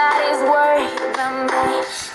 Everybody's worried about me.